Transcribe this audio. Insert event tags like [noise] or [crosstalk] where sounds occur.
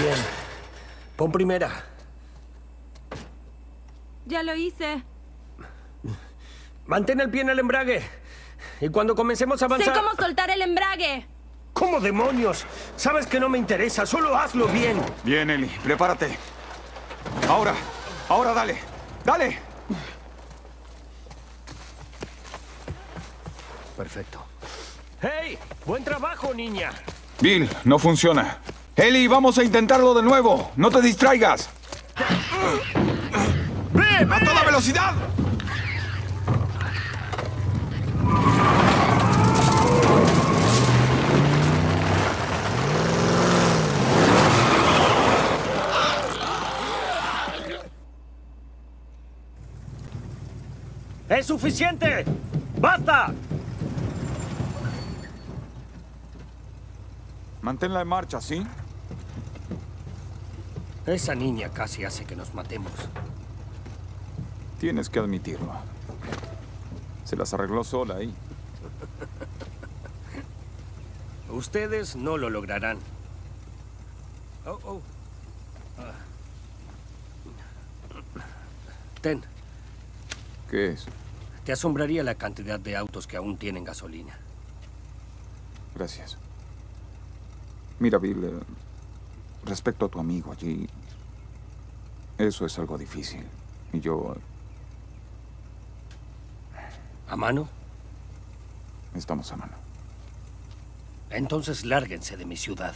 Bien. Pon primera. Ya lo hice. Mantén el pie en el embrague. Y cuando comencemos a avanzar... Sé cómo soltar el embrague. ¿Cómo demonios? Sabes que no me interesa, solo hazlo bien. Bien, Eli, prepárate. Ahora, ahora dale, dale. Perfecto. ¡Hey! ¡Buen trabajo, niña! Bill, no funciona. Eli, vamos a intentarlo de nuevo. No te distraigas. ¡Ve, ¡A toda velocidad! ¡Es suficiente! ¡Basta! Manténla en marcha, ¿sí? Esa niña casi hace que nos matemos. Tienes que admitirlo. Se las arregló sola ahí. [laughs] Ustedes no lo lograrán. Oh, oh. Ah. Ten, ¿Qué es? te asombraría la cantidad de autos que aún tienen gasolina. Gracias. Mira, Bill, eh, respecto a tu amigo allí, eso es algo difícil. Y yo... ¿A mano? Estamos a mano. Entonces lárguense de mi ciudad.